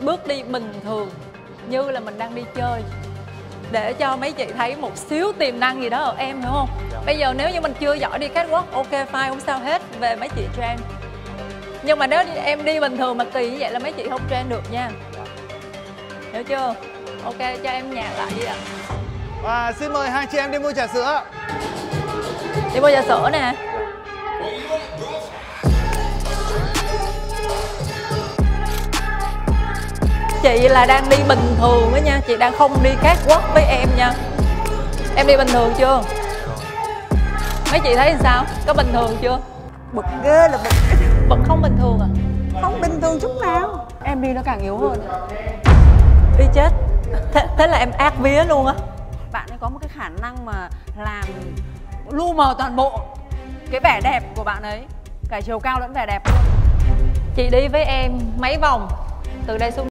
bước đi bình thường như là mình đang đi chơi. Để cho mấy chị thấy một xíu tiềm năng gì đó ở em hiểu không? Bây giờ nếu như mình chưa giỏi đi catwalk ok fine không sao hết. Về mấy chị train nhưng mà nếu em đi bình thường mà kỳ như vậy là mấy chị không train được nha. Hiểu chưa? Ok cho em nhạc lại đi ạ. Và xin mời hai chị em đi mua trà sữa. Đi mua trà sữa nè chị là đang đi bình thường á nha. Chị đang không đi catwalk với em nha. Em đi bình thường chưa? Mấy chị thấy sao? Có bình thường chưa? Bực ghê là bực. Vẫn không bình thường à? Không bình thường chút nào. Em đi nó càng yếu hơn. Đi chết. Thế, thế là em ác vía luôn á. Bạn ấy có một cái khả năng mà làm lu mờ toàn bộ cái vẻ đẹp của bạn ấy. Cả chiều cao lẫn vẻ đẹp luôn. Chị đi với em mấy vòng từ đây xuống